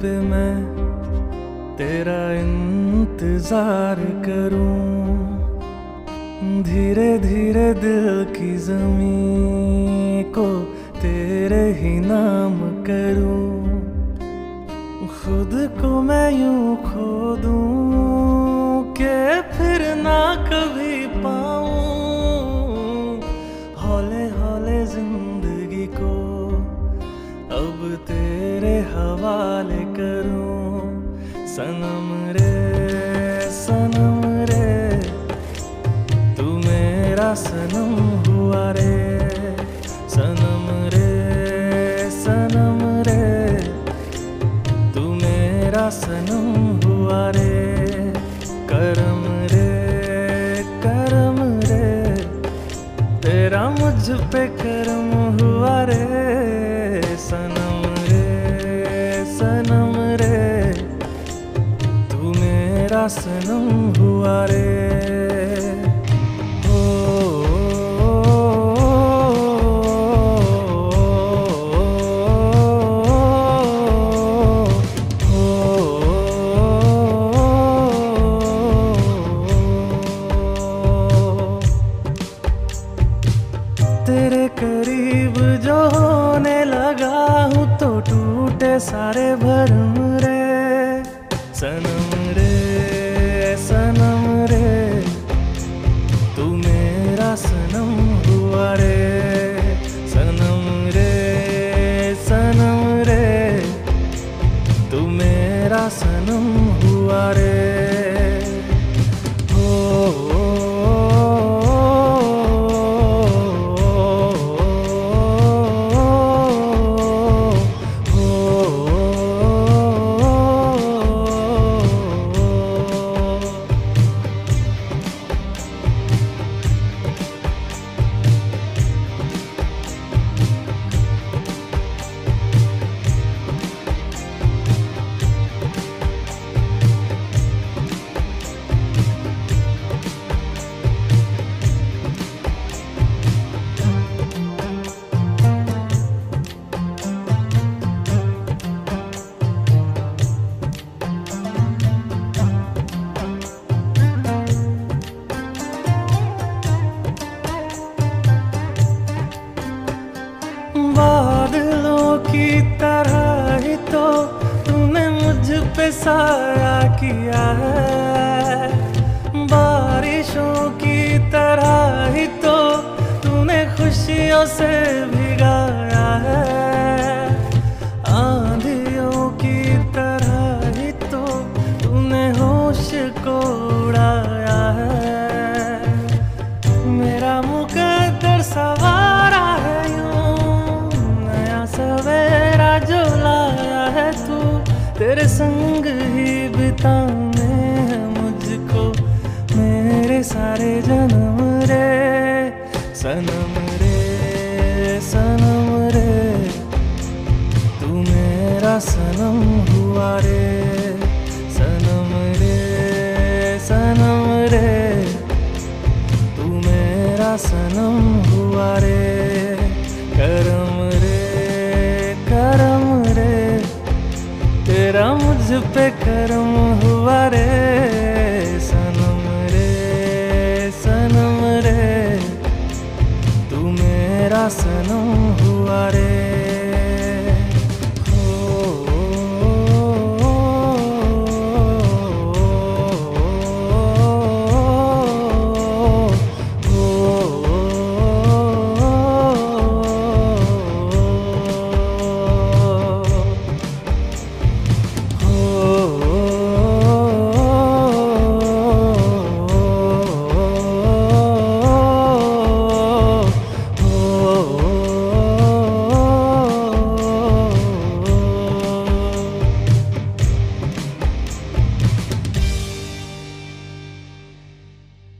पे मैं तेरा इंतज़ार करूँ। धीरे धीरे दिल की ज़मीन को तेरे ही नाम करूँ। खुद को मैं यूँ खो दूँ। अब तेरे हवाले करूँ। सनम रे सनम रे, तू मेरा सनम हुआ रे। सनम रे सनम रे, तू मेरा सनम हुआ रे। करम रे करम रे, तेरा मुझ पे करम हुआ रे। सनम हुआ रे तेरे करीब जो होने लगा हूँ तो टूटे सारे भरम रे सनम मेरा सनम हुआ रे। साया किया है। बारिशों की तरह ही तो तूने खुशियों से भिगाया है। आंधियों की तरह ही तो तूने होश को उड़ाया है। मेरा मुकद्दर सवारा है यूँ, नया सवेरा जो लाया है तू, तेरे संग बिताने हैं मुझको, मेरे सारे जन्म रे, सनम रे सनम रे। तू मेरा सनम हुआ रे, सनम रे सनम रे। तू मेरा सनम हुआ रे, करम रे करम रे। तेरा मुझ पे करम हुआ